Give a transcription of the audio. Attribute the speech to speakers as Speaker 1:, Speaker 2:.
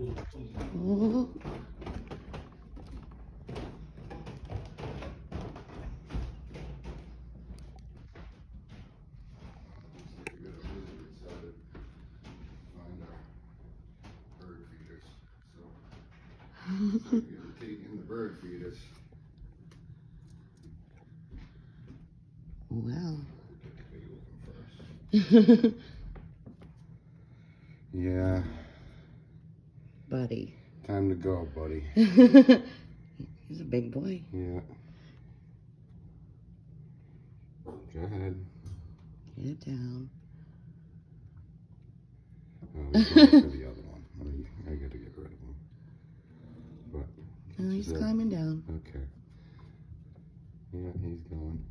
Speaker 1: We got a visitor decided to find our bird feeders, so. We gotta take in the bird feeders.
Speaker 2: Wow.
Speaker 1: Get the big one first. Yeah,
Speaker 2: Buddy.
Speaker 1: time to go, buddy.
Speaker 2: He's a big boy.
Speaker 1: Yeah. Go ahead.
Speaker 2: Get it down.
Speaker 1: Oh, the other one. I, I gotta get rid of him. But
Speaker 2: Oh, he's climbing down.
Speaker 1: okay. Yeah, he's going.